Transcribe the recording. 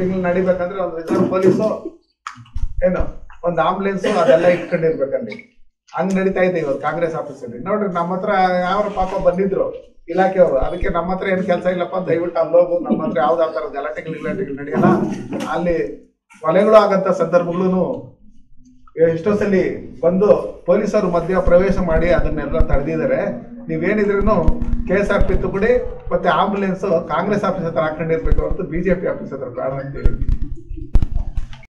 ತಿಂಗಳು ನಡಿಬೇಕಂದ್ರೆ ಒಂದು reserve police ಏನು, ಒಂದು ಆಂಬುಲೆನ್ಸ್ ಅದೆಲ್ಲ ಇಟ್ಕೊಂಡಿರ್ಬೇಕಲ್ಲಿ ಹಂಗ್ ನಡೀತಾ ಇದೆ ಇವತ್ತು ಕಾಂಗ್ರೆಸ್ ಆಫೀಸಲ್ಲಿ. ನೋಡ್ರಿ, ನಮ್ಮ ಹತ್ರ ಯಾವ ಪಾಪ ಬಂದಿದ್ರು ಇಲಾಖೆಯವರು. ಅದಕ್ಕೆ ನಮ್ಮ ಹತ್ರ ಏನು ಕೆಲಸ ಇಲ್ಲಪ್ಪ, ದಯವಿಟ್ಟು ಅಲ್ಲಿ ಹೋಗು. ನಮ್ಮ ಹತ್ರ ಯಾವ್ದು ಯಾವ ಥರ ಗಲಾಟೆಗಳು ಗಲಾಟೆಗಳು ನಡೆಯಲ್ಲ. ಅಲ್ಲಿ ಕೊಲೆಗಳು ಆಗಂತ ಸಂದರ್ಭಗಳು ಎಷ್ಟೋ ಸಲ ಬಂದು ಪೊಲೀಸರು ಮಧ್ಯ ಪ್ರವೇಶ ಮಾಡಿ ಅದನ್ನೆಲ್ಲ ತಡೆದಿದ್ದಾರೆ. ನೀವೇನಿದ್ರೂ ಕೆ ಎಸ್ ಆರ್ ಪಿ ತುಕಡಿ ಮತ್ತೆ ಆಂಬುಲೆನ್ಸ್ ಕಾಂಗ್ರೆಸ್ ಆಫೀಸ್ ಹತ್ರ ಹಾಕೊಂಡಿರ್ಬೇಕು ಜೆ ಬಿಜೆಪಿ ಆಫೀಸ್ ಹತ್ರ ಬೇಡ